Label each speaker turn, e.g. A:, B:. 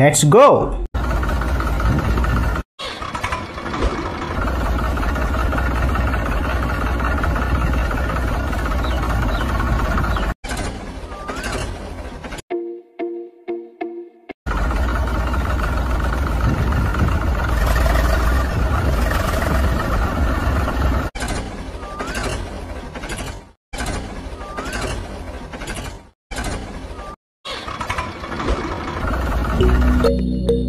A: Let's go! Música